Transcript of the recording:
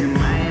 you might